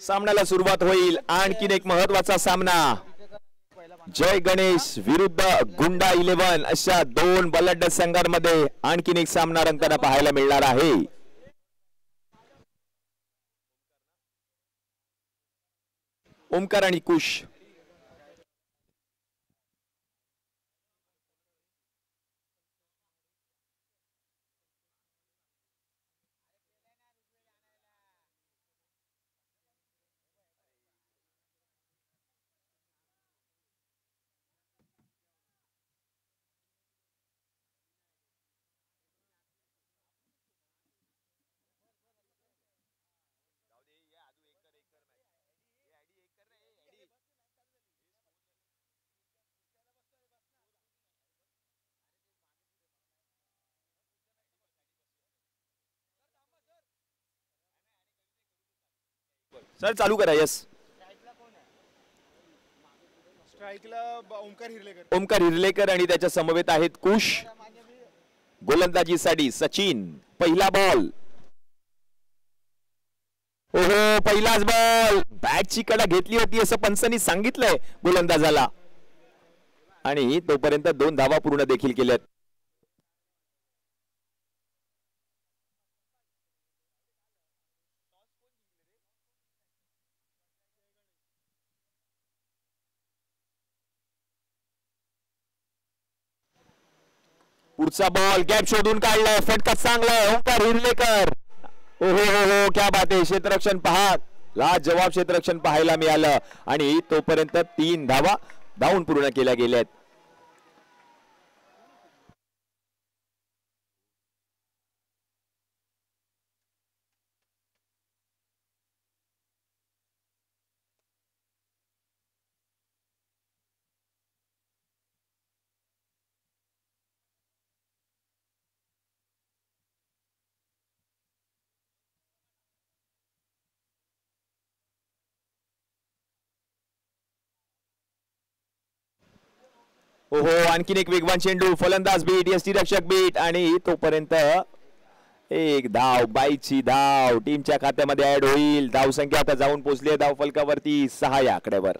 सामन्याला सुरुवात होईल. आणखीन एक महत्त्वाचा सामना. जय गणेश विरुद्ध गुंडा इलेव्हन अशा दोन बलड संघांमध्ये आणखीन एक सामना रंगताना पाहायला मिळणार आहे. ओमकार आणि कुश. सर चालू करा यस ओमकार हिरलेकर. आणि त्याच्या समवेत आहेत कुश गोलंदाजीसाठी सचिन पहिला बॉल ओहो पहिलाच बॉल बॅटची कडा घेतली होती असं पंचांनी सांगितलंय गोलंदाजाला. आणि तोपर्यंत दोन धावा पूर्ण देखील केल्यात. पुढचा बॉल गॅप शोधून काढलाय. फटका चांगलाय. ओंकार हिरलेकर. ओ हो हो हो क्या बात आहे. क्षेत्ररक्षण पहा. ला जवाब क्षेत्ररक्षण पाहायला मिळालं. आणि तोपर्यंत तीन धावा धावून पूर्ण केल्या हो ओहो आणखीन एक वेगवान चेंडू फलंदाज बीट यष्टी रक्षक बीट आणि तोपर्यंत एक धाव बाईची धाव. टीमच्या खात्यामध्ये ऍड होईल. धाव संख्या आता जाऊन पोहोचली धाव फलकावरती सहा या आकड्यावर.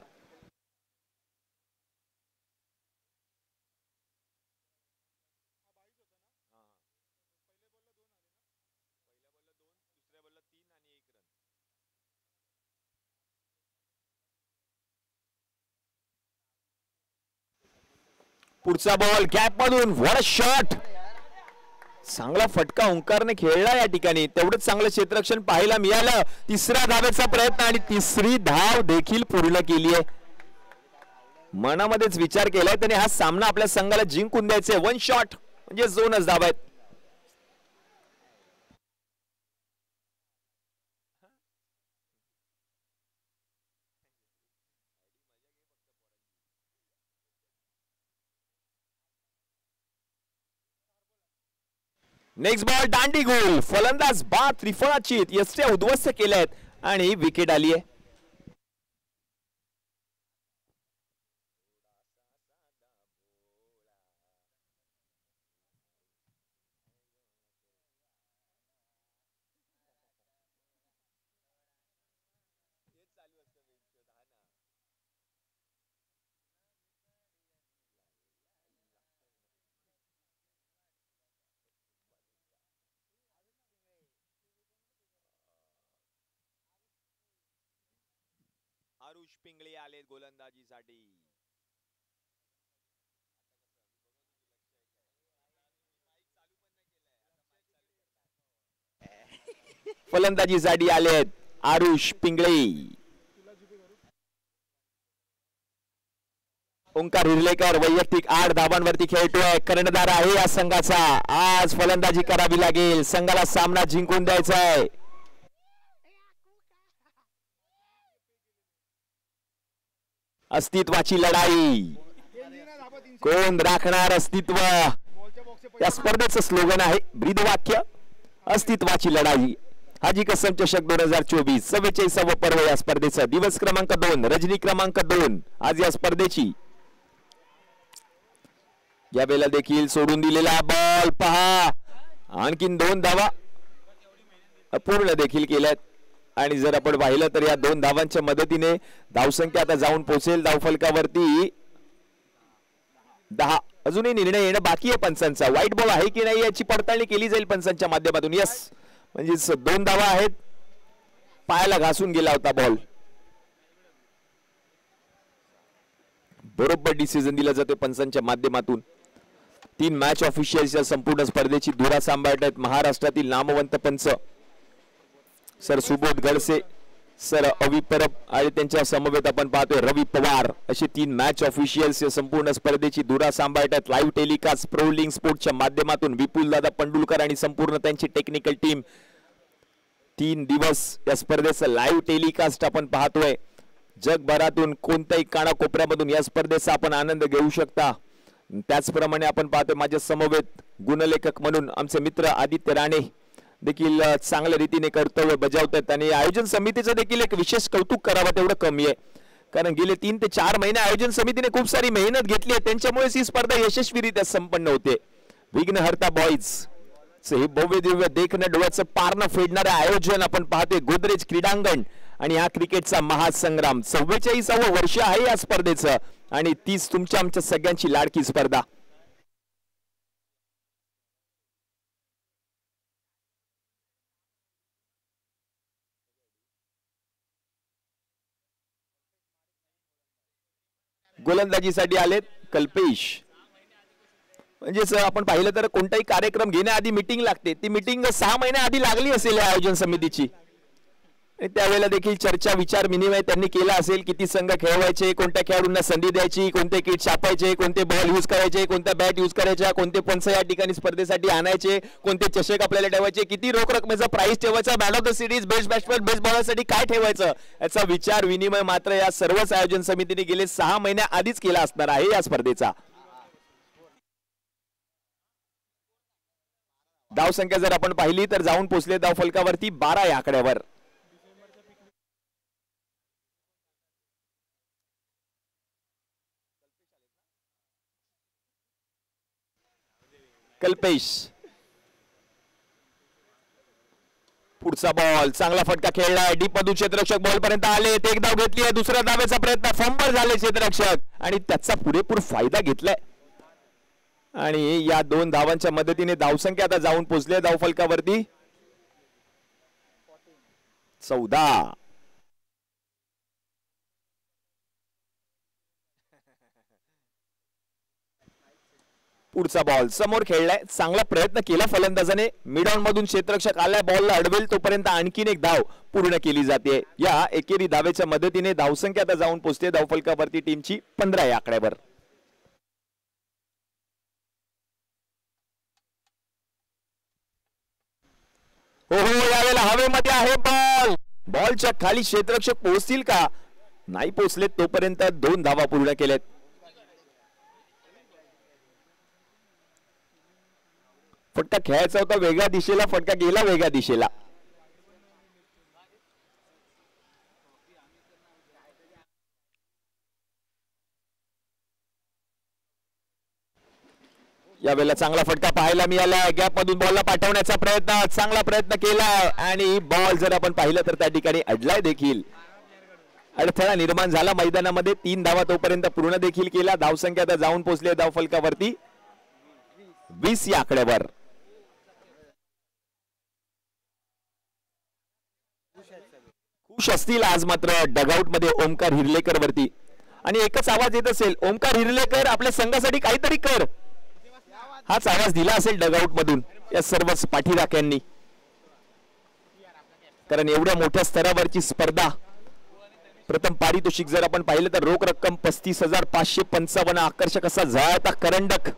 पुढचा बॉल गॅप मधून. वर शॉट चांगला फटका ओंकारने खेळला या ठिकाणी. तेवढंच चांगलं क्षेत्रक्षण पाहायला मिळालं. तिसऱ्या धावेचा प्रयत्न आणि तिसरी धाव देखील पूर्ण केली आहे. मनामध्येच विचार केलाय त्याने हा सामना आपल्या संघाला जिंकून द्यायचा वन शॉट म्हणजे दोनच धाव आहेत. नेक्स्ट बॉल दांडी गोल फलंदाज बा त्रिफळाची यष्ट्या उद्ध्वस्त केल्या आहेत आणि विकेट आली आहे आरुष पिंगळे आले गोलंदाजीसाठी. फलंदाजीसाठी आलेत आरुष पिंगळे. ओंकार हिरलेकर वैयक्तिक आठ धाबांवरती खेळतोय. कर्णधार आहे या संघाचा. आज फलंदाजी करावी लागेल. संघाला सामना जिंकून द्यायचा आहे अस्तित्वाची लढाई. कोण राखणार अस्तित्व? या स्पर्धेचं स्लोगन आहे ब्रीद वाक्य अस्तित्वाची लढाई. हाजी कसम चषक दोन हजार चोवीस चव्वेचाळीसावं पर्व या स्पर्धेचा दिवस क्रमांक दोन रजनी क्रमांक दोन. आज या स्पर्धेची यावेळेला देखील सोडून दिलेला बॉल पहा. आणखीन दोन धावा अपूर्ण देखील केल्यात. आणि जर आपण पाहिलं तर या दोन धावांच्या मदतीने धावसंख्या आता जाऊन पोहोचेल धावफलकावरती. दहा. अजूनही निर्णय येणं बाकी आहे पंचांचा. वाईट बॉल आहे की नाही याची पडताळणी केली जाईल पंचांच्या माध्यमातून. यस म्हणजे दोन धावा आहेत. पायाला घासून गेला होता बॉल बरोबर डिसिजन दिला जातो पंचांच्या माध्यमातून. तीन मॅच ऑफिशियलच्या संपूर्ण स्पर्धेची धुरा सांभाळत आहेत महाराष्ट्रातील नामवंत पंच. सर सुबोध गडसे सर अवी परब आणि त्यांच्या समवेत आपण पाहतोय रवी पवार. अशी तीन मॅच ऑफिशियल्स संपूर्ण स्पर्धेची धुरा सांभाळतात. लाईव्ह टेलिकास्ट प्रोलिंग स्पोर्टच्या माध्यमातून विपुल दादा पंडुलकर आणि संपूर्ण त्यांची टेक्निकल टीम तीन दिवस या स्पर्धेचं लाईव्ह टेलिकास्ट आपण पाहतोय. जगभरातून कोणत्याही कानाकोपऱ्यामधून या स्पर्धेचा आपण आनंद घेऊ शकता. त्याचप्रमाणे आपण पाहतोय माझ्या समवेत गुणलेखक म्हणून आमचे मित्र आदित्य राणे. देखील चांगल्या रीतीने कर्तव्य बजावतात आणि आयोजन समितीचं देखील एक विशेष कौतुक करावं तेवढं कमी आहे. कारण गेले तीन ते चार महिने आयोजन समितीने खूप सारी मेहनत घेतली आहे. त्यांच्यामुळेच ही स्पर्धा यशस्वीरित्या संपन्न होते. विघ्नहर्ता बॉईज हे भव्य दिव्य देखणं डोळ्याचं पारणं फेडणारे आयोजन आपण पाहतोय. गोदरेज क्रीडांगण आणि हा क्रिकेटचा महासंग्राम. चव्वेचाळीसावं वर्ष आहे या स्पर्धेचं आणि तीच तुमच्या आमच्या सगळ्यांची लाडकी स्पर्धा. गोलंदाजीसाठी आलेत कल्पेश. म्हणजे आपण पाहिलं तर कोणताही कार्यक्रम घेण्याआधी मिटिंग लागते. ती मिटिंग सहा महिन्या आधी लागली असेल या आयोजन समितीची. त्यावेळेला देखील चर्चा विचार विनिमय त्यांनी केला असेल किती संघ खेळवायचे कोणत्या खेळाडूंना संधी द्यायची कोणते किट छापायचे कोणते बॉल युज करायचे कोणत्या बॅट युज करायच्या कोणते पंच या ठिकाणी स्पर्धेसाठी आणायचे कोणते चषक आपल्याला ठेवायचे किती रोख रकमेचा प्राईस ठेवायचा man of the series best batsman best बॉलरसाठी काय ठेवायचं? याचा विचार विनिमय मात्र या सर्वच आयोजन समितीने गेले सहा महिन्या आधीच केला असणार आहे या स्पर्धेचा. धावसंख्या जर आपण पाहिली तर जाऊन पोहोचले धाव फलकावरती बारा या आकड्यावर. कल्पेश. पुढचा बॉल चांगला फटका खेळलाय. डी पदू क्षेत्ररक्षक बॉल पर्यंत आले. एक धाव घेतली आहे. दुसऱ्या धावेचा प्रयत्न. फंबर झाले क्षेत्ररक्षक. आणि त्याचा पुरेपूर फायदा घेतलाय. आणि या दोन धावांच्या मदतीने धावसंख्या आता जाऊन पोचली धाव फलकावरती चौदा. पुढचा बॉल समोर खेळलाय चांगला प्रयत्न केला फलंदाजाने. मिडॉन मधून क्षेत्रक्षक आलाय बॉलला अडवेल तोपर्यंत आणखीन एक धाव पूर्ण केली जाते. या एकेरी धावेच्या मदतीने धावसंख्या आता जाऊन पोहोचते धावफलकावरती टीमची पंधरा या आकड्यावर. हो हो यावेळेला हवेमध्ये आहे बॉल बॉलच्या खाली क्षेत्रक्षक पोहोचतील का? नाही पोहोचले तोपर्यंत दोन धावा पूर्ण केलेत फटका खेळायचा होता वेगळ्या दिशेला फटका गेला वेगळ्या दिशेला. यावेळेला चांगला फटका पाहायला मिळाला. गॅप मधून बॉलला पाठवण्याचा प्रयत्न चांगला प्रयत्न केला. आणि बॉल जर आपण पाहिलं तर त्या ठिकाणी अडलाय देखील. अडथळा निर्माण झाला. मैदानामध्ये तीन धावा तोपर्यंत पूर्ण देखील केला. धावसंख्या आता जाऊन पोहोचले धाव फलकावरती वीस या आकड्यावर. खुश असतील आज मात्र डगआउटमध्ये ओमकार हिरलेकर वरती आणि एकच आवाज येत असेल ओमकार हिरलेकर आपल्या संघासाठी काहीतरी कर. हाच आवाज दिला असेल डगआउट मधून या सर्वच पाठीराख्यांनी. कारण एवढ्या मोठ्या स्तरावरची स्पर्धा प्रथम पारितोषिक जर आपण पाहिलं तर रोख रक्कम पस्तीस हजार पाचशे पंचावन्न आकर्षक असा जळता करंडक.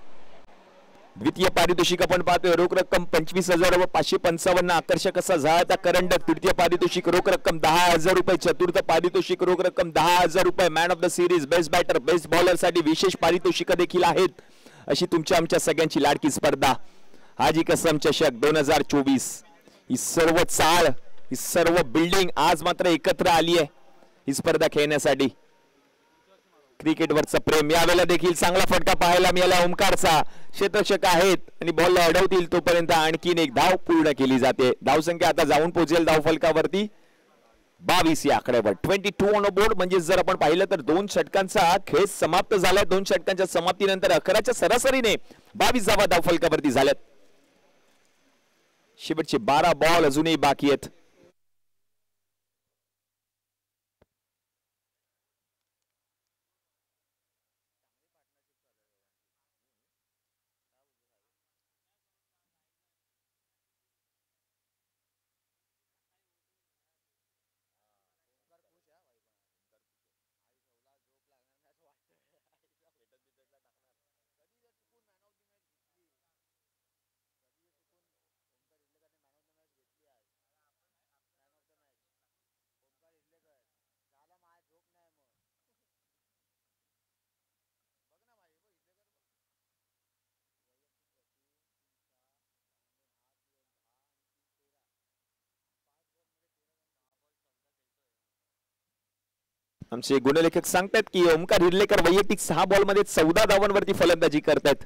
द्वितीय पारितोषिक आपण पाहतोय रोख रक्कम पंचवीस हजार व पाचशे पंचावन्न आकर्षक असा झळाचा करंडक. तृतीय पारितोषिक रोख रक्कम दहा हजार रुपये चतुर्थ पारितोषिक रोख रक्कम दहा हजार रुपये. Man of the series best batter best बॉलरसाठी विशेष पारितोषिक देखील आहेत. अशी तुमच्या आमच्या सगळ्यांची लाडकी स्पर्धा. हाजी कसम चषक दोन हजार चोवीस. ही सर्व चाळ ही सर्व बिल्डिंग आज मात्र एकत्र आली आहे. ही स्पर्धा खेळण्यासाठी. क्रिकेटवरचा प्रेम. यावेळेला देखील चांगला फटका पाहायला मिळाला ओमकारचा. क्षेत्रक्षक आहेत आणि बॉलला अडवतील तोपर्यंत आणखीन एक धाव पूर्ण केली जाते. धावसंख्या आता जाऊन पोहोचेल धावफलकावरती. बावीस या आकड्यावर. ट्वेंटी टू ऑन बोर्ड म्हणजे जर आपण पाहिलं तर दोन षटकांचा खेळ समाप्त झालाय दोन षटकांच्या समाप्तीनंतर अकराच्या सरासरीने बावीस धावा धावफलकावरती झाल्यात. शेवटचे बारा बॉल अजूनही बाकी आहेत. आमचे गुणलेखक सांगतात की ओमकार हिरलेकर वैयक्तिक सहा बॉलमध्ये चौदा धावांवरती फलंदाजी करतात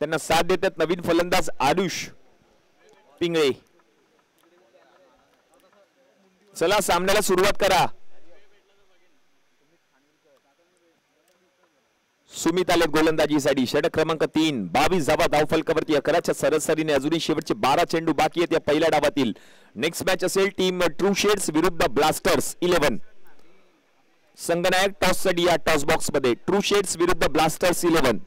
त्यांना साथ देतात नवीन फलंदाज आरुष पिंगळे. चला सामन्याला सुरुवात करा. सुमित आले गोलंदाजीसाठी. षटक क्रमांक तीन बावीस धावा धावफलकावरती अकराच्या सरासरीने अजूनही शेवटचे बारा चेंडू बाकी आहेत या पहिल्या डावातील. नेक्स्ट मॅच असेल टीम ट्रू शेड्स विरुद्ध ब्लास्टर्स इलेव्हन संगनायक टॉससाठी या टॉस बॉक्समध्ये ट्रू शेड्स विरुद्ध ब्लास्टर्स इलेव्हन.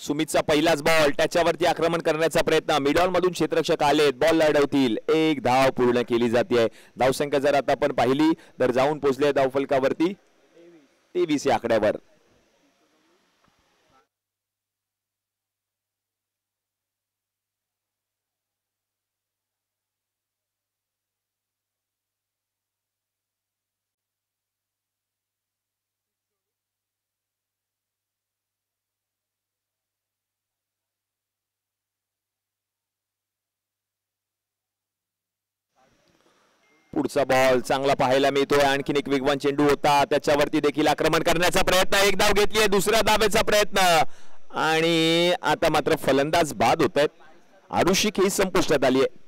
सुमितचा पहिलाच बॉल त्याच्यावरती आक्रमण करण्याचा प्रयत्न. मिडॉल मधून क्षेत्रक्षक आलेत. बॉल लढवतील. एक धाव पूर्ण केली जाते. धावसंख्या जर आता आपण पाहिली तर जाऊन पोहोचले धावफलकावरती. तेवीस या आकड्यावर पुढचा बॉल चांगला पाहायला मिळतोय. आणखीन एक वेगवान चेंडू होता. त्याच्यावरती देखील आक्रमण करण्याचा प्रयत्न. एक धाव घेतली दुसऱ्या धावेचा प्रयत्न. आणि आता मात्र फलंदाज बाद होत आहेत आरुषिक ही संपुष्टात आली आहे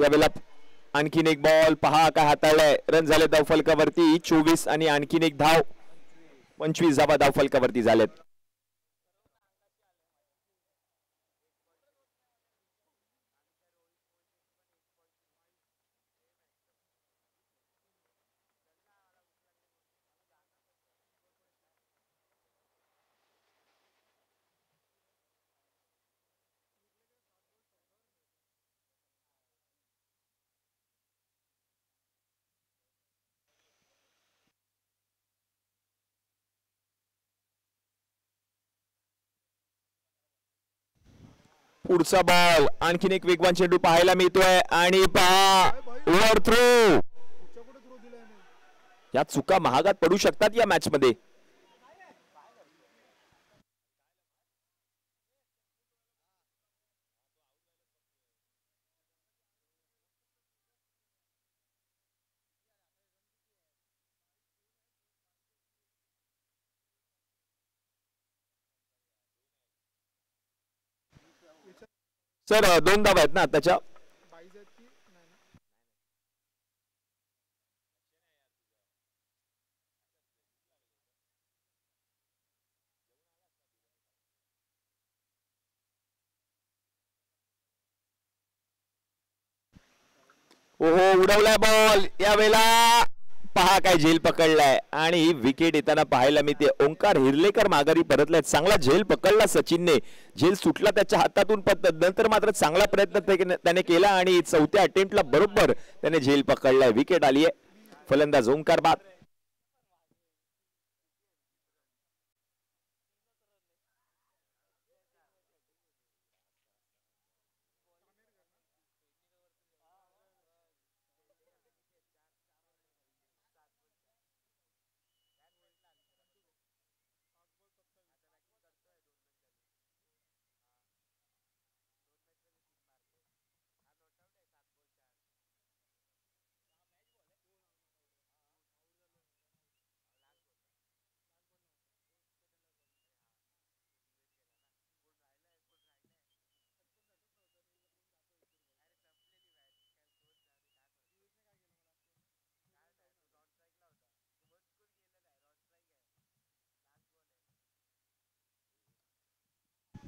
यावेळेला आणखीन एक बॉल पहा काय हाताळलाय. रन झाले धावफलकावरती. चोवीस आणि आणखीन एक धाव. पंचवीस जाबा धावफलकावरती झालेत. पुढचा बॉल आणखीन एक वेगवान चेंडू पाहायला मिळतोय. आणि पहा ओव्हर थ्रो या चुका महागात पडू शकतात या मॅच मध्ये. सर दोन धावा आहेत ना आताच्या ओहो उडवलाय बॉल यावेळेला. पहा काय झेल पकडलाय. आणि विकेट येताना पाहायला मिळते. ओंकार हिरलेकर माघारी परतलाय. चांगला झेल पकडला सचिनने. झेल सुटला त्याच्या हातातून पद्धत नंतर मात्र चांगला प्रयत्न त्याने केला आणि चौथ्या अटेम्प्टला बरोबर त्याने झेल पकडलाय. विकेट आली आहे फलंदाज ओंकार बाद.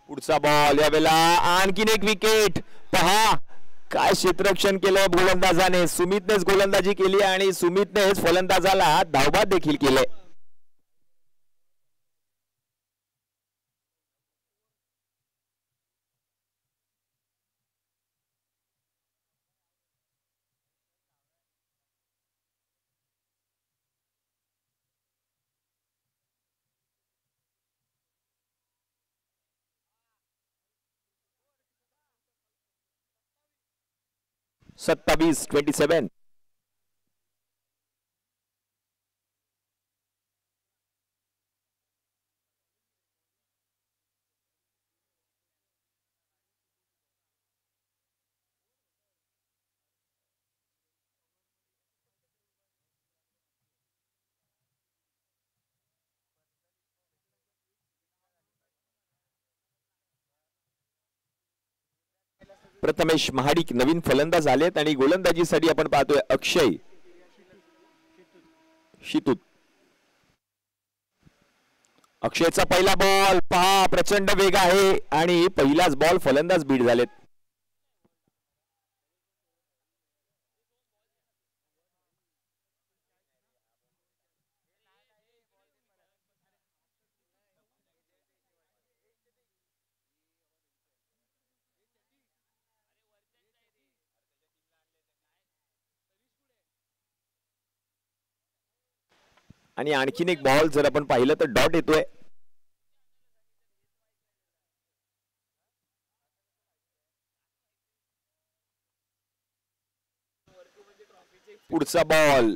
पुढचा बॉल यावेळेला आणखीन एक विकेट पहा काय क्षेत्ररक्षण केलंय गोलंदाजाने. सुमितनेच गोलंदाजी केली आणि सुमितनेच फलंदाजाला धावबाद देखील केले. सत्तावीस ट्वेंटी सेवन प्रथमेश महाडिक नवीन फलंदाज आलेत आणि गोलंदाजीसाठी आपण पाहतोय अक्षय शितूत. अक्षयचा पहिला बॉल पहा प्रचंड वेग आहे आणि पहिलाच बॉल फलंदाज बीड झालेत. आणि आणखीन एक बॉल जर आपण पाहिलं तर डॉट येतोय. पुढचा बॉल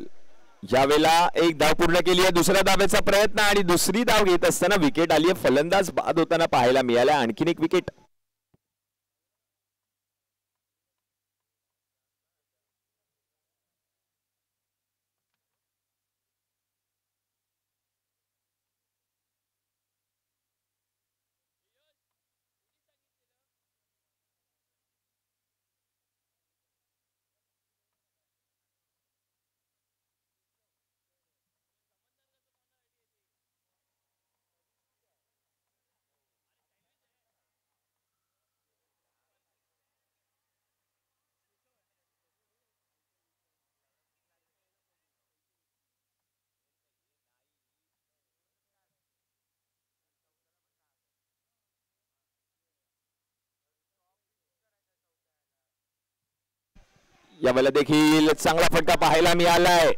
यावेळेला एक धाव पूर्ण केली आहे. दुसऱ्या धावेचा प्रयत्न आणि दुसरी धाव घेत असताना विकेट आली आहे. फलंदाज बाद होताना पाहायला मिळाला. आणखीन एक विकेट यावेळेला देखील चांगला फटका पाहायला मिळालाय.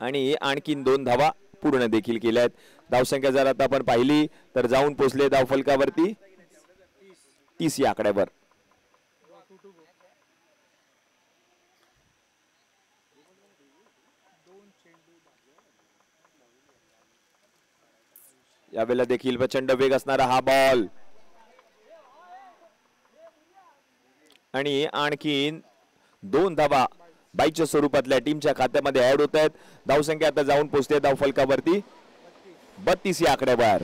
आणि आणखीन दोन धावा पूर्ण देखील केल्या आहेत. धावसंख्या जर आता आपण पाहिली तर जाऊन पोचले धावफलकावरती. तीस या आकड्यावर. यावेळेला देखील प्रचंड वेग असणारा हा बॉल आणि आणखीन दोन धावा बाईकच्या स्वरूपातल्या टीमच्या खात्यामध्ये ऍड होत आहेत. धावसंख्या आता जाऊन पोचते धाव फलकावरती बत्तीस या आकड्यावर.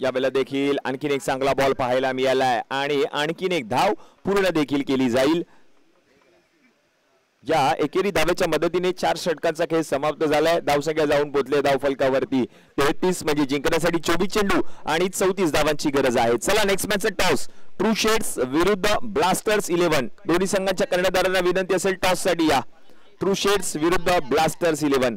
यावेळेला देखील आणखीन एक चांगला बॉल पाहायला मिळालाय आणि आणखीन एक धाव पूर्ण देखील केली जाईल. या एकेरी धावेच्या मदतीने चार षटकांचा खेळ समाप्त झालाय. धावसंख्या जाऊन पोहोचले धाव फलकावरती तेहतीस म्हणजे जिंकण्यासाठी चोवीस चेंडू आणि चौतीस धावांची गरज आहे. चला next match toss true shades विरुद्ध ब्लास्टर्स इलेव्हन दोन्ही संघांच्या कर्णधारांना विनंती असेल टॉससाठी या. ट्रू शेड्स विरुद्ध ब्लास्टर्स इलेव्हन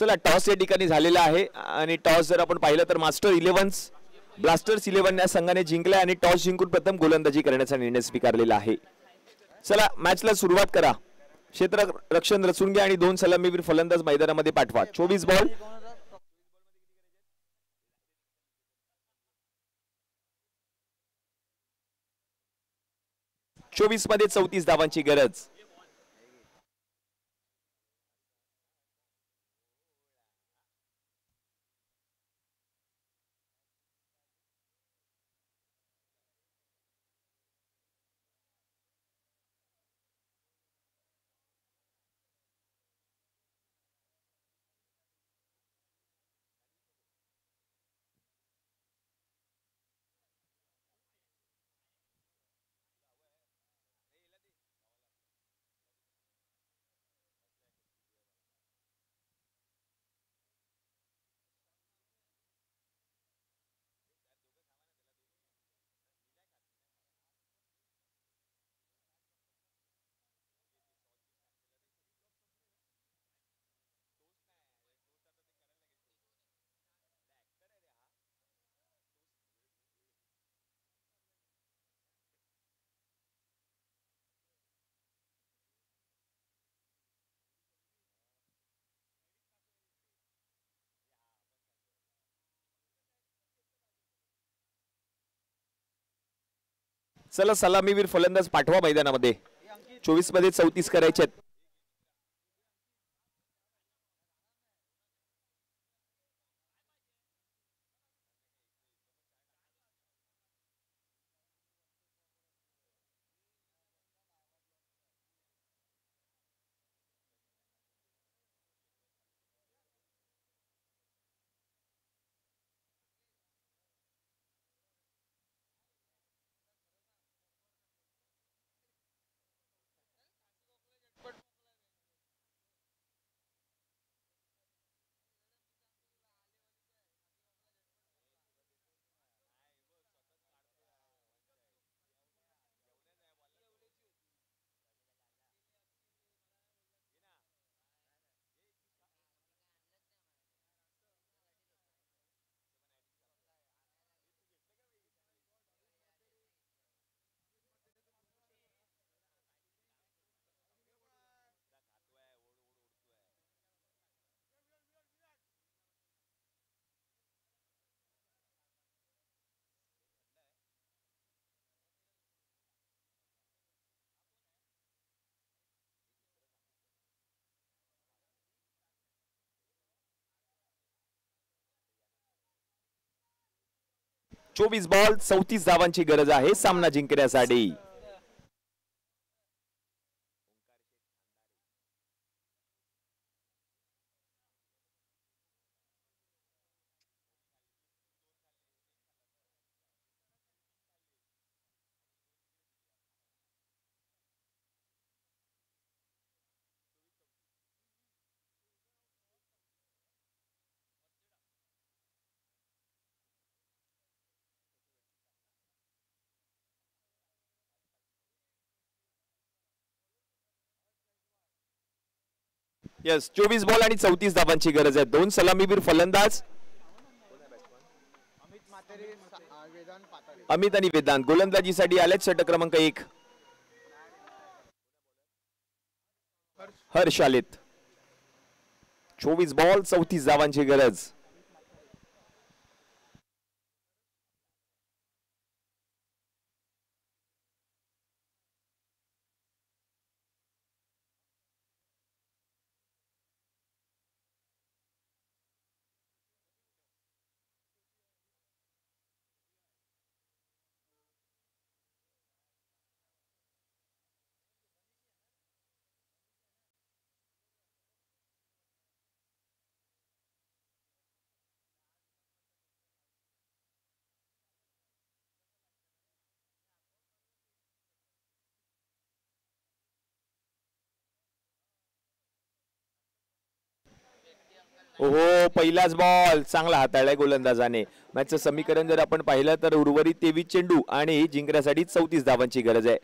चला टॉस या ठिकाणी झालेला आहे. आणि टॉस जर आपण पाहिलं तर मास्टर इलेव्हन्स ब्लास्टर्स इलेव्हन या संघाने जिंकलाय आणि टॉस जिंकून प्रथम गोलंदाजी करण्याचा निर्णय स्वीकारलेला आहे. चला मॅचला सुरुवात करा. क्षेत्र रक्षण रचून घ्या आणि दोन सलामीवीर फलंदाज मैदानामध्ये पाठवा. चोवीस बॉल. चोवीसमध्ये चौतीस धावांची गरज. चला सलामीवीर फलंदाज पाठवा मैदानामध्ये. चोवीसमध्ये चौतीस करायचे आहेत. चोवीस बॉल चौतीस धावांची गरज आहे सामना जिंकण्यासाठी. यस चोवीस बॉल आणि चौतीस धावांची गरज आहे. दोन सलामीवीर फलंदाज. अमित आणि वेदांत. गोलंदाजीसाठी आलेच षटक क्रमांक एक. हर्ष आलेत. चोवीस बॉल चौतीस धावांची गरज. ओहो पहिलाच बॉल चांगला हाताळलाय गोलंदाजाने. मॅचचं समीकरण जर आपण पाहिलं तर उर्वरित तेवीस चेंडू आणि जिंकण्यासाठी चौतीस धावांची गरज आहे.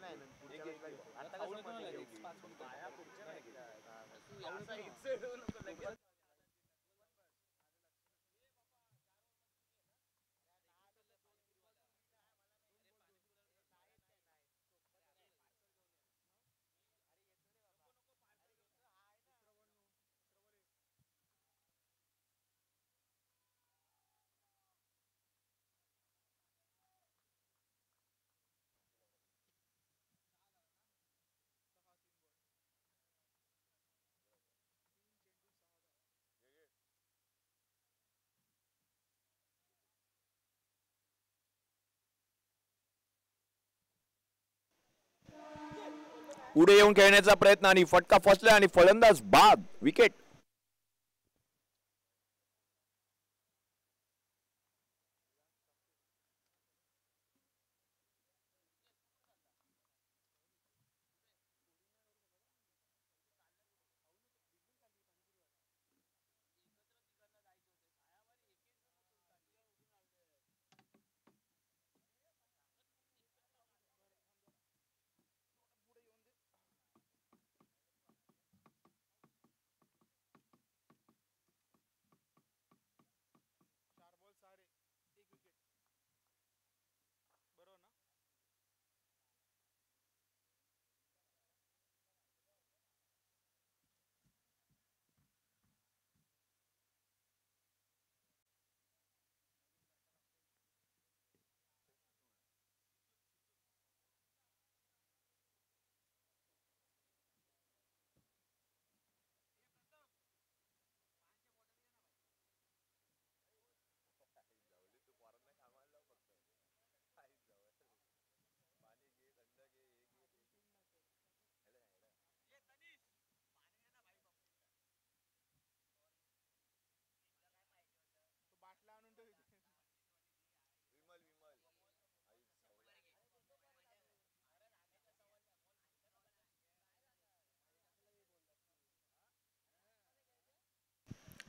नाही पुढच्या वेळेला घेऊ. आता कसं पाया पुढच्या वेळेला घेऊ. असं एक side होऊ नको लगेच. पुढे येऊन खेळण्याचा प्रयत्न आणि फटका फसला आणि फलंदाज बाद. विकेट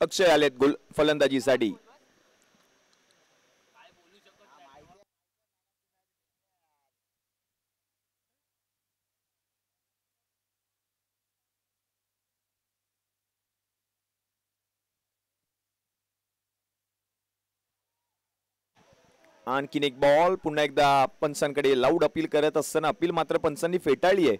अक्षय आलेत गोल फलंदाजीसाठी. आणखीन एक बॉल पुन्हा एकदा पंचांकडे लाऊड अपील करत असताना अपील मात्र पंचांनी फेटाळली आहे.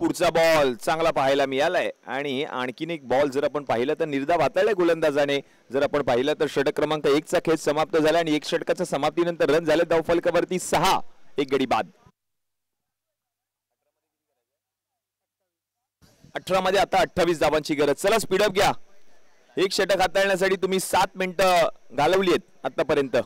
पुढचा बॉल चांगला पाहायला मिळालाय. आणि आणखीन एक बॉल जर आपण पाहिलं तर निर्धा हाताळलाय गोलंदाजाने. जर आपण पाहिलं तर षटक क्रमांक एकचा खेळ समाप्त झाला आणि एक षटकाच्या समाप्तीनंतर रन झाले धावफलकावरती सहा. एक गडी बाद. अठरा मध्ये आता अठ्ठावीस धावांची गरज. चला स्पीडअप घ्या. एक षटक हाताळण्यासाठी तुम्ही सात मिनिटं घालवली आहेत आतापर्यंत.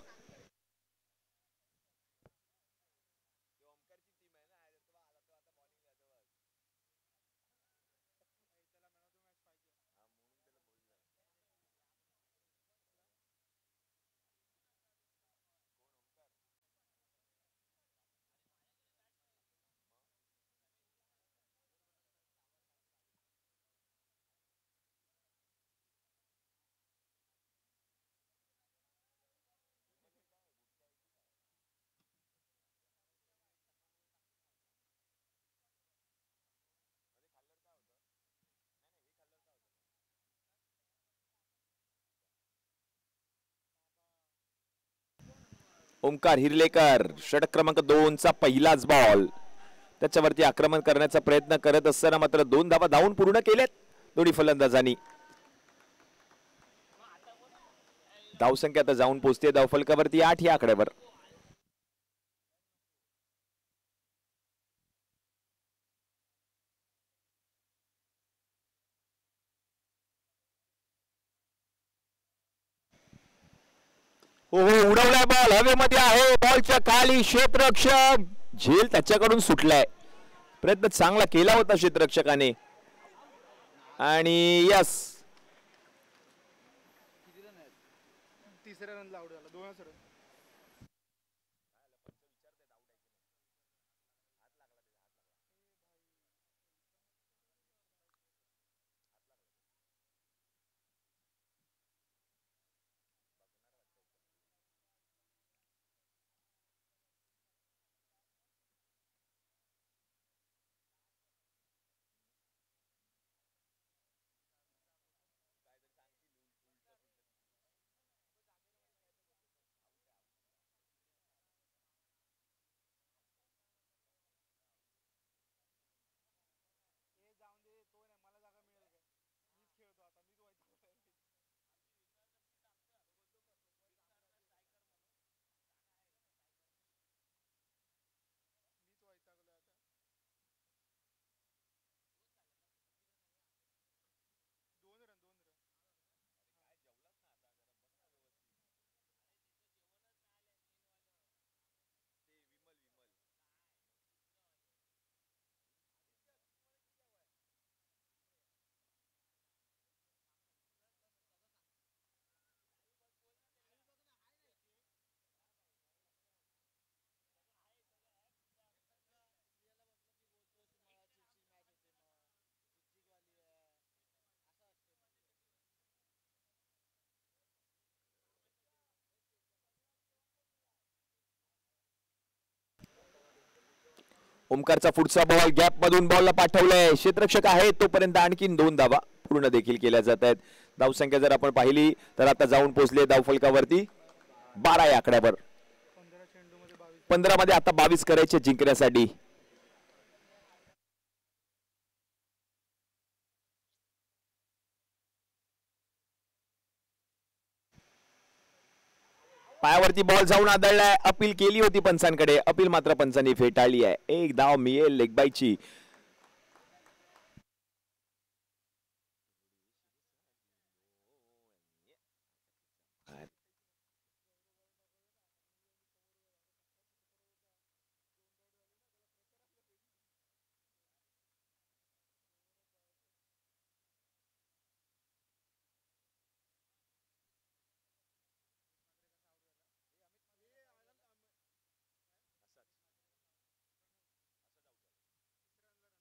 ओंकार हिरलेकर षटक क्रमांक दोनचा पहिलाच बॉल त्याच्यावरती आक्रमण करण्याचा प्रयत्न करत असताना मात्र दोन धावा धावून पूर्ण केलेत दोन्ही फलंदाजांनी. धावसंख्या आता जाऊन पोचते धावफलकावरती आठ या आकड्यावर. हो हो उडवलाय बॉल हवेमध्ये आहे. बॉलच्या खाली क्षेत्ररक्षक. झेल त्याच्याकडून सुटलाय. प्रयत्न चांगला केला होता क्षेत्ररक्षकाने. आणि यस ओमकारचा पुढचा बॉल गॅप मधून बॉलला पाठवलाय. क्षेत्रक्षक आहे तोपर्यंत आणखीन दोन धावा पूर्ण देखील केल्या जात आहेत. धावसंख्या जर आपण पाहिली तर आता जाऊन पोहोचले धावफलकावरती बारा या आकड्यावर. पंधरा मध्ये आता बावीस करायचे जिंकण्यासाठी. पायावरती बॉल जाऊन आदळलाय. अपील केली होती पंचांकडे. अपील मात्र पंचांनी फेटाळली आहे. एक धाव मिळेल लेगबाईची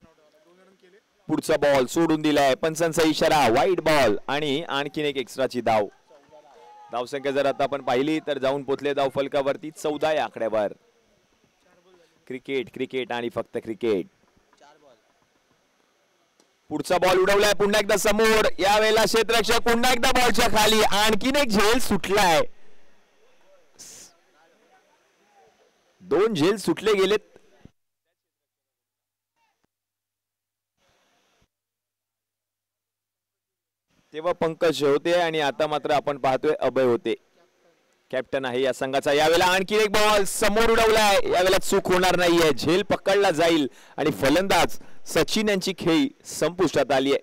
दोन रन केले पुढचा बॉल सोडून दिलाय. पंचांचा इशारा वाईट बॉल आणि आणखीन एक एक्स्ट्राची धाव. धावसंख्या जर आता आपण पाहिली तर जाऊन पोचले धाव फलकावरती चौदा या आकड्यावर. क्रिकेट क्रिकेट आणि फक्त क्रिकेट. पुढचा बॉल उडवलाय पुन्हा एकदा समोर. यावेळेला क्षेत्ररक्षक पुन्हा एकदा बॉलच्या खाली. आणखीन एक झेल सुटलाय. दोन झेल सुटले गेलेत. तेव्हा पंकज होते आणि आता मात्र आपण पाहतोय अभय होते. कॅप्टन आहे या संघाचा. यावेळेला आणखी एक बॉल समोर उडवलाय. यावेळेला चूक होणार नाहीये. झेल पकडला जाईल आणि फलंदाज सचिन यांची खेळी संपुष्टात आली आहे.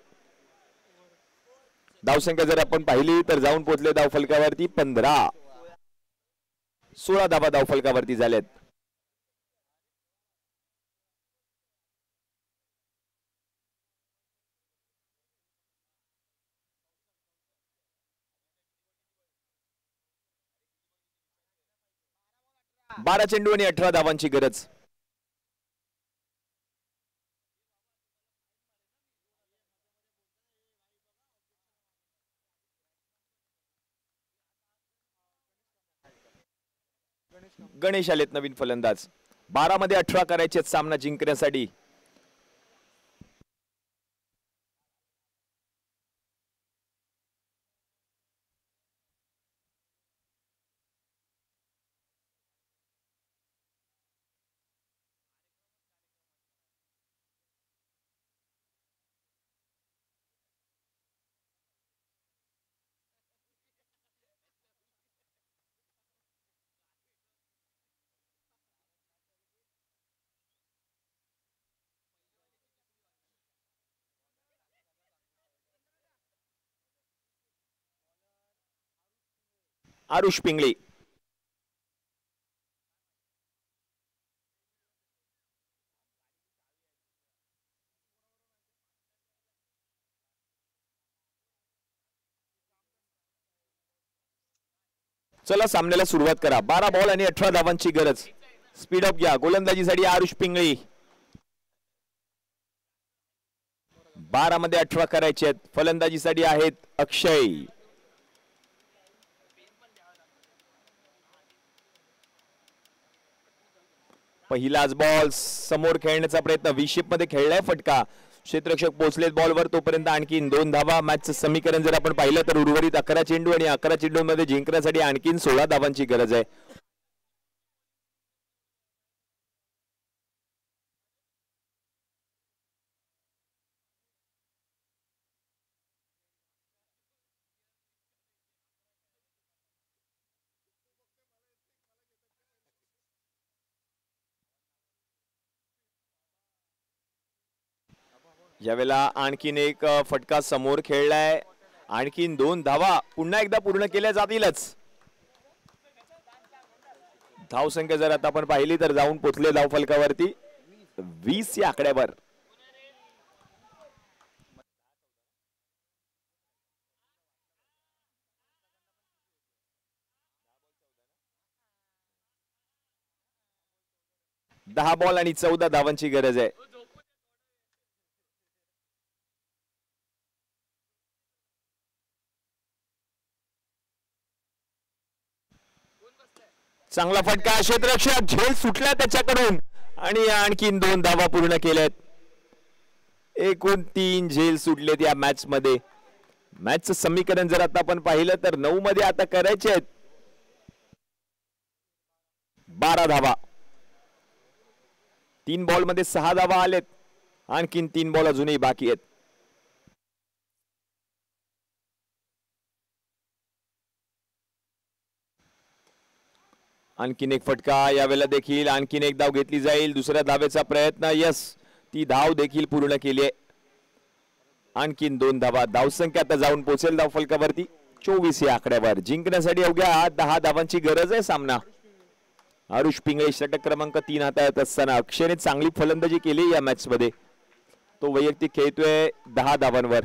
धावसंख्या जर आपण पाहिली तर जाऊन पोहोचले धावफलकावरती पंधरा. सोळा धावा धावफलकावरती झाल्यात. बारा चेंडू आणि अठरा धावांची गरज. गणेश आलेत नवीन फलंदाज. बारा मध्ये अठरा करायचे सामना जिंकण्यासाठी. आरुष पिंगळे. चला सामन्याला सुरुवात करा. बारा बॉल आणि अठरा धावांची गरज. स्पीड अप घ्या. गोलंदाजीसाठी आरुष पिंगळी. बारा मध्ये अठरा करायचे आहेत. फलंदाजीसाठी आहेत अक्षय. पहिलाच बॉल समोर खेळण्याचा प्रयत्न. विशिपमध्ये खेळलाय फटका. क्षेत्रक्षक पोहोचलेत बॉलवर तोपर्यंत आणखीन दोन धावा. मॅचचं समीकरण जर आपण पाहिलं तर उर्वरित अकरा चेंडू आणि अकरा चेंडूमध्ये जिंकण्यासाठी आणखीन सोळा धावांची गरज आहे. यावेळेला आणखीन एक फटका समोर खेळलाय. आणखीन दोन धावा पुन्हा एकदा पूर्ण केल्या जातीलच. धाव संख्या जर आता आपण पाहिली तर जाऊन पोचले धाव फलकावरती. वीस या आकड्यावर. दहा बॉल आणि चौदा धावांची गरज आहे. चांगला फटका क्षेत्ररक्षक झेल सुटला त्याच्याकडून. आणि आणखीन दोन धावा पूर्ण केल्यात. एकूण तीन झेल सुटलेत या मॅच मध्ये मॅचचं समीकरण जर आता आपण पाहिलं तर नऊ मध्ये आता करायचे आहेत. बारा धावा. तीन बॉलमध्ये सहा धावा आलेत. आणखीन तीन बॉल अजूनही बाकी आहेत. आणखीन एक फटका यावेळेला देखील आणखीन एक धाव घेतली जाईल. दुसऱ्या धावेचा प्रयत्न यस ती धाव देखील पूर्ण केली आहे. आणखीन दोन धावा धावसंख्या आता जाऊन पोहोचेल धाव फलकावरती. चोवीस या आकड्यावर. जिंकण्यासाठी अवघ्या दहा धावांची गरज आहे सामना. आरुष पिंगळे षटक क्रमांक तीन हाताळत असताना अक्षयने चांगली फलंदाजी केली या मॅच मध्ये. तो वैयक्तिक खेळतोय दहा धावांवर.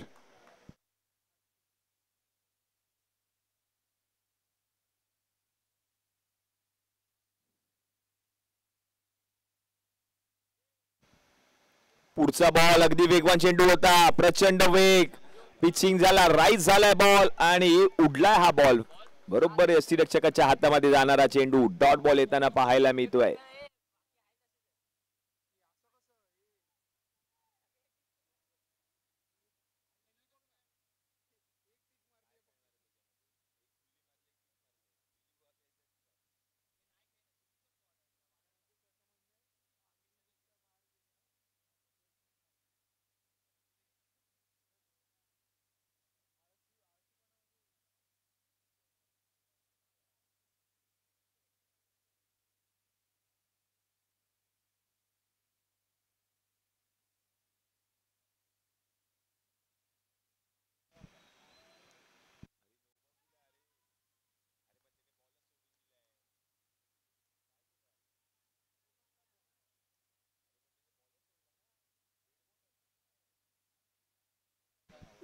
पुढचा बॉल अगदी वेगवान चेंडू होता. प्रचंड वेग. पिचिंग झाला राईज झालाय बॉल आणि उडलाय हा बॉल बरोबर यष्टीरक्षकाच्या हातामध्ये जाणारा चेंडू. डॉट बॉल येताना पाहायला मिळतोय.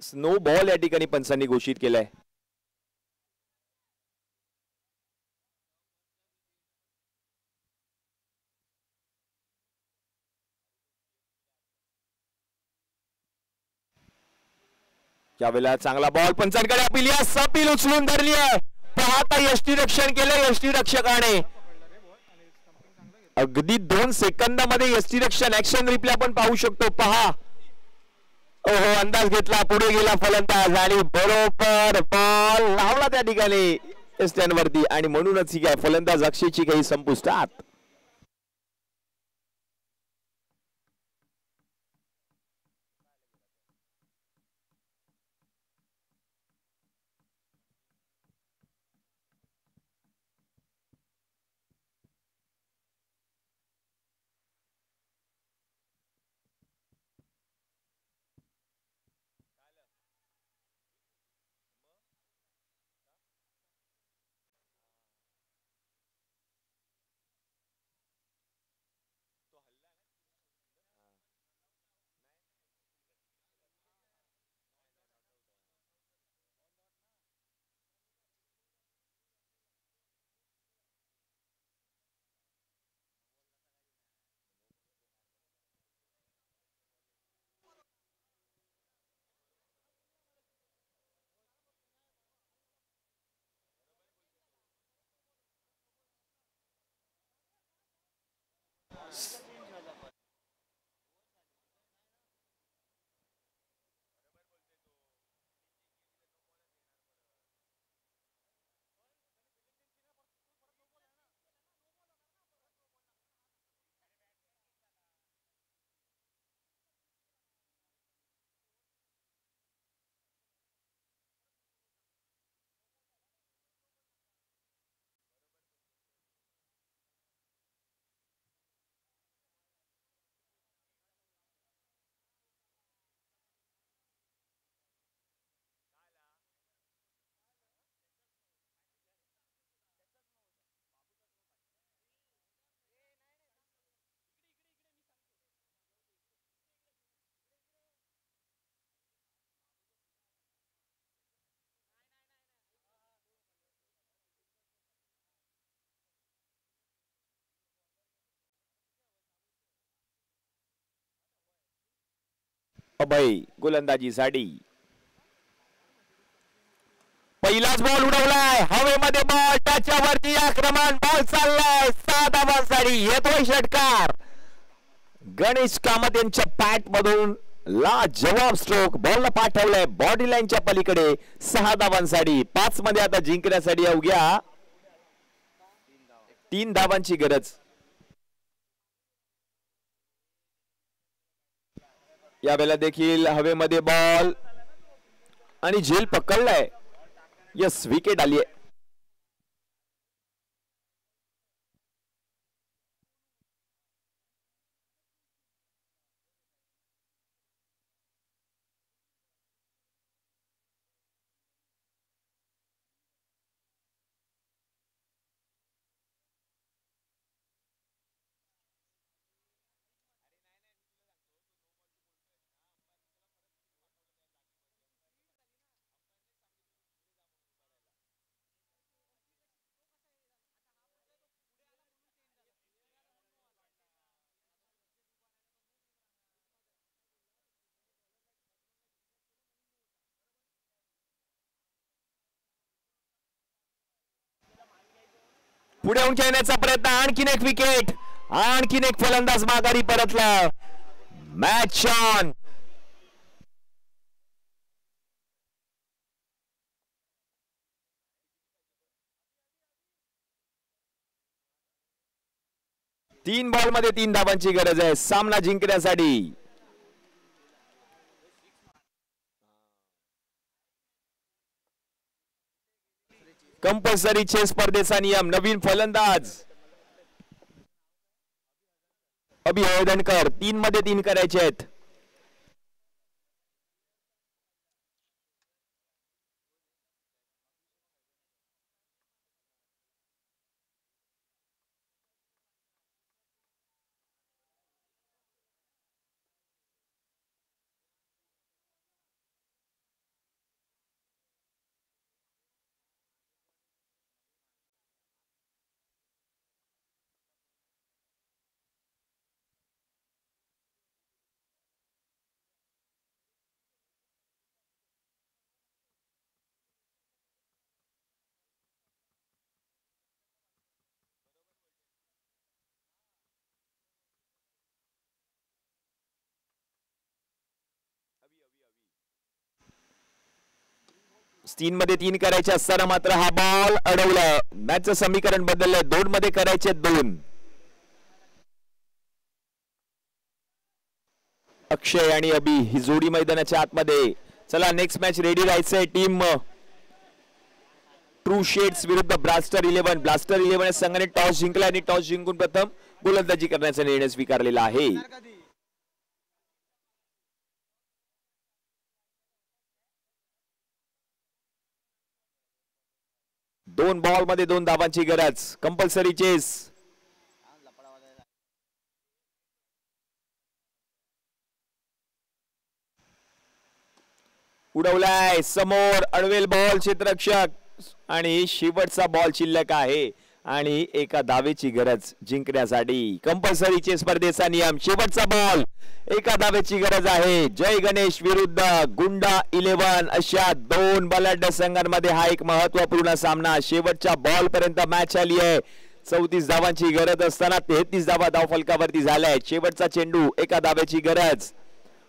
स्नो बॉल या ठिकाणी पंचांनी घोषित केलाय. त्यावेळेला चांगला बॉल पंचांकडे अपील या सपील उचलून धरली आहे. पाहता यष्टी रक्षण केलं यष्टी रक्षकाने. अगदी दोन सेकंदामध्ये यष्टी रक्षण ऍक्शन रिप्ले आपण पाहू शकतो. पहा. अंदाज घेतला पुढे गेला फलंदाज आणि बरोबर बॉल लावला त्या ठिकाणी. स्टँड वरती. आणि म्हणूनच ही काय फलंदाज अक्षयची काही संपुष्टात. अभय गोलंदाजीसाठी पहिलाच बॉल उडवलाय. हवेमध्ये बॉल त्याच्यावरती आक्रमण बॉल चाललाय. सहा धावांसाठी येतोय षटकार. गणेश कामत यांच्या पॅट मधून ला जवाब स्ट्रोक बॉलला पाठवलाय. बॉडी लाईनच्या पलीकडे सहा धावांसाठी पाच मध्ये आता जिंकण्यासाठी अवघ्या. तीन धावांची गरज. यावेळेला देखील हवेमध्ये बॉल आणि झेल पकडलाय. यस विकेट आली आहे पुढे येऊन खेळण्याचा प्रयत्न. आणखीन एक विकेट आणखीन एक फलंदाज माघारी परतला. मॅच शॉन तीन बॉलमध्ये तीन धावांची गरज आहे. सामना जिंकण्यासाठी. कंपल्सरी चेस स्पर्धेचा नियम नवीन फलंदाज अभि हळदणकर तीन मध्ये तीन करायचे आहेत. तीन मध्ये तीन करायचे असताना मात्र हा बॉल अडवलाय मॅचचं समीकरण बदललंय दोन मध्ये करायचे दोन. अक्षय आणि अभि ही जोडी मैदानाच्या आतमध्ये. चला नेक्स्ट मॅच रेडी राहायचंय टीम ट्रू शेड्स विरुद्ध ब्लास्टर इलेव्हन ब्लास्टर इलेव्हन संघाने टॉस जिंकला आणि टॉस जिंकून प्रथम गोलंदाजी करण्याचा निर्णय स्वीकारलेला आहे. दोन बॉलमध्ये दोन धावांची गरज. कंपल्सरी चेस उडवलाय समोर अडवेल बॉल क्षेत्ररक्षक आणि शेवटचा बॉल शिल्लक आहे. आणि एका धावेची गरज जिंकण्यासाठी. कंपल्सरीचे स्पर्धेचा नियम. शेवटचा बॉल एका धावेची गरज आहे. जय गणेश विरुद्ध गुंडा इलेव्हन. अशा दोन बलाढ्य संघांमध्ये हा एक महत्त्वपूर्ण सामना. शेवटच्या बॉल पर्यंत मॅच आली आहे. चौतीस धावांची गरज असताना तेहतीस धावा धाव फलकावरती झाल्या आहेत. शेवटचा चेंडू एका धाव्याची गरज.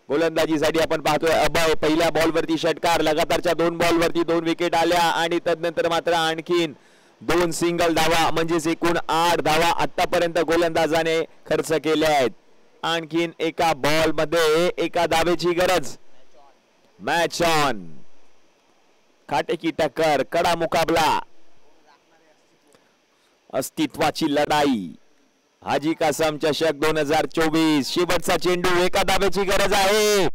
गोलंदाजीसाठी आपण पाहतोय अभय. पहिल्या बॉलवरती षटकार. लगातारच्या दोन बॉलवरती दोन विकेट आल्या आणि तदनंतर मात्र आणखीन दोन सिंगल धावा म्हणजेच एकूण आठ धावा आतापर्यंत गोलंदाजाने खर्च केल्या आहेत. आणखीन एका बॉलमध्ये एका दावेची गरज. Match on. काटेकी टक्कर कडा मुकाबला. अस्तित्वाची लढाई. हाजी कासम चषक दोन हजार चोवीस शेवटचा चेंडू एका दाब्याची गरज आहे.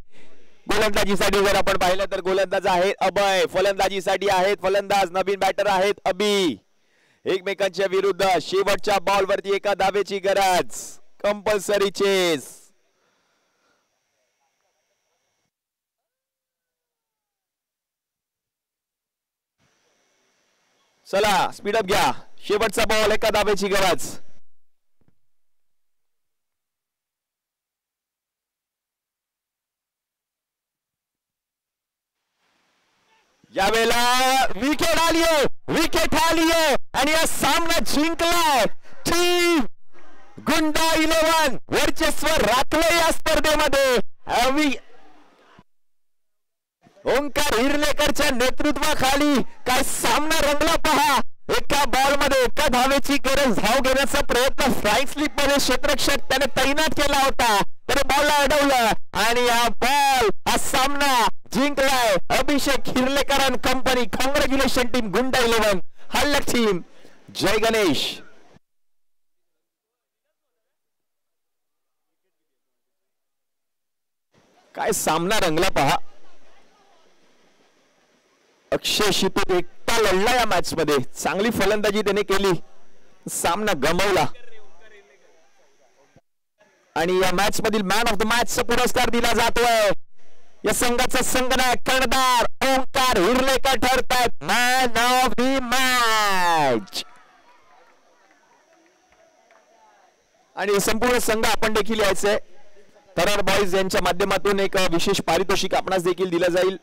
गोलंदाजीसाठी जर आपण पाहिलं तर गोलंदाज आहे अभय फलंदाजीसाठी आहेत फलंदाज नवीन बॅटर आहेत अबी. एकमेकांच्या विरुद्ध शेवटच्या बॉल वरती एका दाबेची गरज. कंपल्सरी चेस चला स्पीडअप घ्या. शेवटचा बॉल एका दाब्याची गरज. या वेळेला विकेट आलीये विकेट आलीये आणि या सामना जिंकलाय. टीम गुंडा इलेव्हन वर्चस्व राखलं या स्पर्धेमध्ये. ओंकार हिरलेकरच्या नेतृत्वाखाली काय सामना रंगला पहा. एका बॉलमध्ये एका धावेची गरज धाव घेण्याचा प्रयत्न. फ्लाईंग स्लिपमध्ये क्षेत्रक्षक त्याने तैनात केला होता. त्याने बॉलला अडवलं आणि हा बॉल हा सामना जिंकलाय Abhishek Hirlekar company congratulation team Gunda eleven. हल्लक team Jai Ganesh. काय सामना रंगला पहा. अक्षय शिपूत एकटा लढला या मॅच मध्ये चांगली फलंदाजी त्याने केली. सामना गमवला. आणि या मॅच मधील मॅन ऑफ द मॅच चा पुरस्कार दिला जातोय. या संघाचा संगणक कर्णधार ओंकार हिरलेकर ठरतात. मॅन ऑफ द मॅच आणि संपूर्ण संघ आपण देखील यायचंय. थरार बॉईज यांच्या माध्यमातून एक विशेष पारितोषिक आपणास देखील दिलं जाईल.